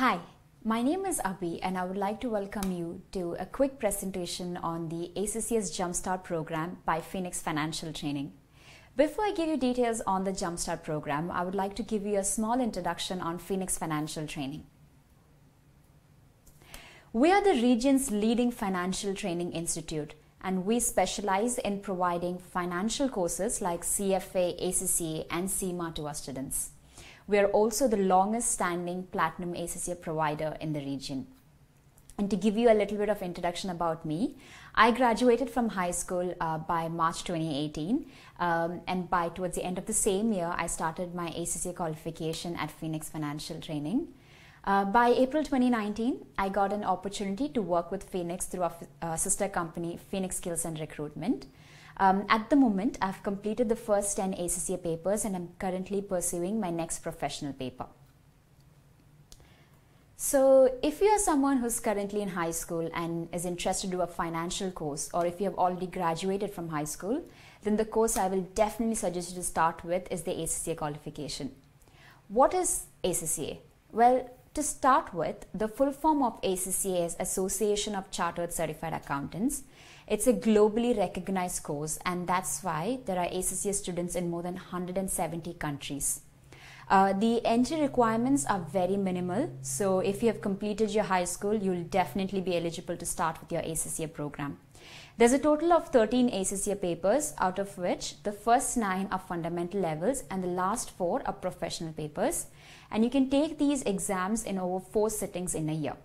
Hi, my name is Abhi and I would like to welcome you to a quick presentation on the ACCA's Jumpstart program by Phoenix Financial Training. Before I give you details on the Jumpstart program, I would like to give you a small introduction on Phoenix Financial Training. We are the region's leading financial training institute and we specialize in providing financial courses like CFA, ACCA and CMA to our students. We are also the longest standing platinum ACCA provider in the region. And to give you a little bit of introduction about me, I graduated from high school uh, by March 2018, um, and by towards the end of the same year, I started my ACCA qualification at Phoenix Financial Training. Uh, by April 2019, I got an opportunity to work with Phoenix through our uh, sister company, Phoenix Skills and Recruitment. Um, at the moment, I've completed the first 10 ACCA papers and I'm currently pursuing my next professional paper. So, if you are someone who's currently in high school and is interested to do a financial course, or if you have already graduated from high school, then the course I will definitely suggest you to start with is the ACCA qualification. What is ACCA? Well, to start with, the full form of ACCA is Association of Chartered Certified Accountants. It's a globally recognized course, and that's why there are ACCA students in more than 170 countries. Uh, the entry requirements are very minimal, so if you have completed your high school, you'll definitely be eligible to start with your ACCA program. There's a total of 13 ACCA papers, out of which the first nine are fundamental levels and the last four are professional papers. And you can take these exams in over four sittings in a year.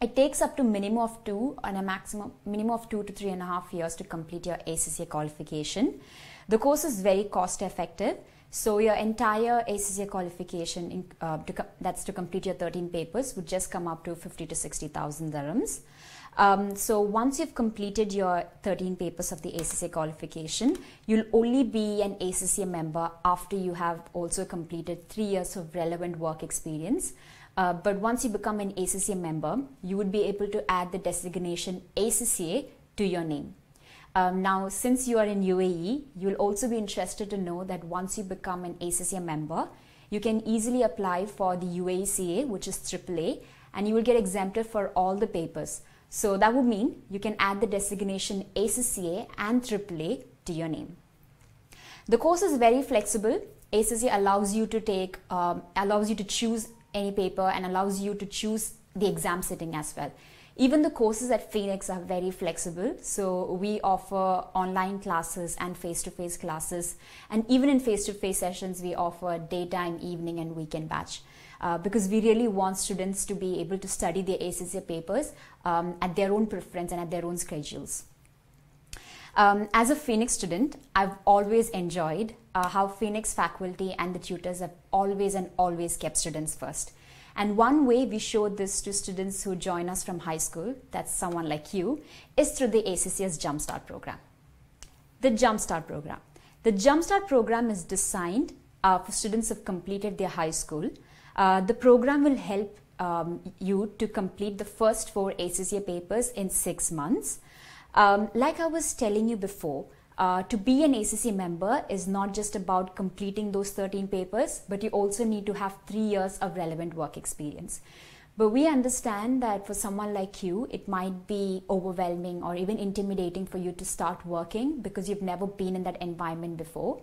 It takes up to minimum of two and a maximum minimum of two to three and a half years to complete your ACCA qualification. The course is very cost effective. So your entire ACCA qualification, in, uh, to, that's to complete your 13 papers, would just come up to 50 to 60,000 dirhams. Um, so once you've completed your 13 papers of the ACCA qualification, you'll only be an ACCA member after you have also completed three years of relevant work experience. Uh, but once you become an ACCA member, you would be able to add the designation ACCA to your name. Um, now, since you are in UAE, you'll also be interested to know that once you become an ACCA member, you can easily apply for the UAE which is AAA, and you will get exempted for all the papers. So that would mean you can add the designation ACCA and AAA to your name. The course is very flexible. ACCA allows you to take, um, allows you to choose any paper and allows you to choose the exam sitting as well. Even the courses at Phoenix are very flexible. So we offer online classes and face-to-face classes. And even in face-to-face sessions, we offer daytime, evening and weekend batch. Uh, because we really want students to be able to study their ACCA papers um, at their own preference and at their own schedules. Um, as a Phoenix student, I've always enjoyed uh, how Phoenix faculty and the tutors have always and always kept students first. And one way we show this to students who join us from high school, that's someone like you, is through the ACCA's Jumpstart program. The Jumpstart program. The Jumpstart program is designed uh, for students who have completed their high school. Uh, the program will help um, you to complete the first four ACCA papers in six months. Um, like I was telling you before, uh, to be an ACC member is not just about completing those 13 papers, but you also need to have three years of relevant work experience. But we understand that for someone like you, it might be overwhelming or even intimidating for you to start working because you've never been in that environment before.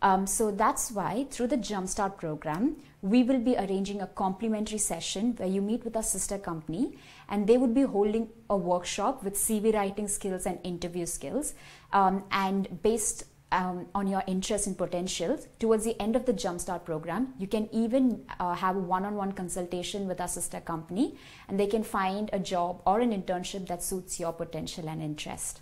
Um, so that's why through the Jumpstart program, we will be arranging a complimentary session where you meet with our sister company and they would be holding a workshop with CV writing skills and interview skills. Um, and based um, on your interest and potentials, towards the end of the Jumpstart program, you can even uh, have a one on one consultation with our sister company and they can find a job or an internship that suits your potential and interest.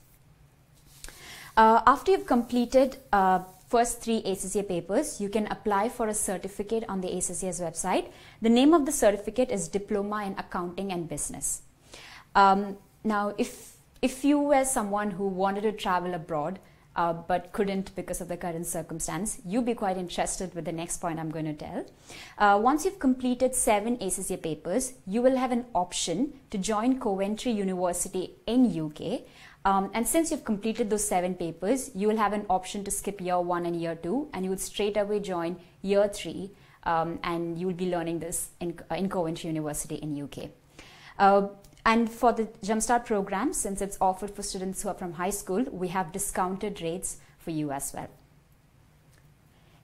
Uh, after you've completed uh, first three ACCA papers, you can apply for a certificate on the ACCA's website. The name of the certificate is Diploma in Accounting and Business. Um, now, if if you were someone who wanted to travel abroad uh, but couldn't because of the current circumstance, you'd be quite interested with the next point I'm going to tell. Uh, once you've completed seven ACCA papers, you will have an option to join Coventry University in UK um, and since you've completed those seven papers, you will have an option to skip year one and year two, and you would straight away join year three um, and you will be learning this in, uh, in Coventry University in UK. Uh, and for the Jumpstart program, since it's offered for students who are from high school, we have discounted rates for you as well.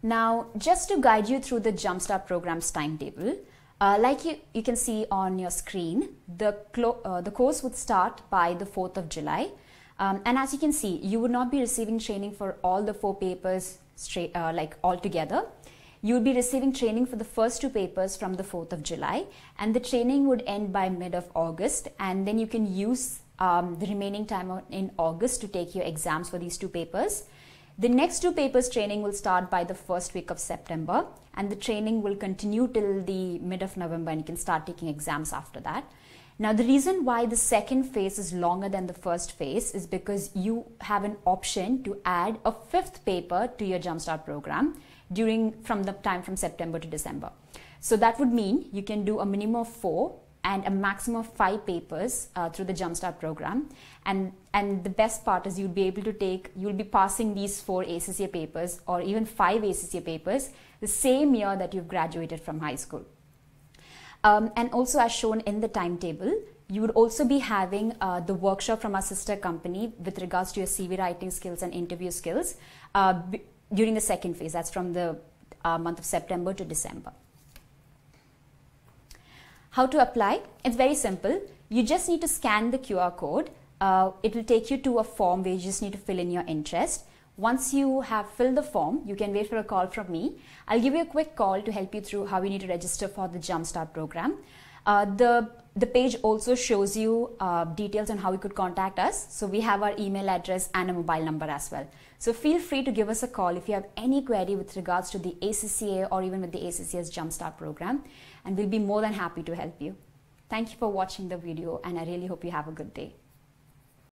Now, just to guide you through the Jumpstart program's timetable, uh, like you, you can see on your screen, the, uh, the course would start by the 4th of July. Um, and as you can see, you would not be receiving training for all the four papers straight, uh, like all together. You would be receiving training for the first two papers from the 4th of July, and the training would end by mid of August, and then you can use um, the remaining time in August to take your exams for these two papers. The next two papers training will start by the first week of September and the training will continue till the mid of November and you can start taking exams after that. Now the reason why the second phase is longer than the first phase is because you have an option to add a fifth paper to your Jumpstart program during from the time from September to December. So that would mean you can do a minimum of four and a maximum of five papers uh, through the Jumpstart program. And, and the best part is you'll be able to take, you'll be passing these four ACCA papers or even five ACCA papers the same year that you've graduated from high school. Um, and also as shown in the timetable, you would also be having uh, the workshop from our sister company with regards to your CV writing skills and interview skills uh, during the second phase. That's from the uh, month of September to December. How to apply? It's very simple. You just need to scan the QR code. Uh, it will take you to a form where you just need to fill in your interest. Once you have filled the form, you can wait for a call from me. I'll give you a quick call to help you through how you need to register for the Jumpstart program. Uh, the the page also shows you uh, details on how you could contact us. So we have our email address and a mobile number as well. So feel free to give us a call if you have any query with regards to the ACCA or even with the ACCA's Jumpstart program and we'll be more than happy to help you. Thank you for watching the video and I really hope you have a good day.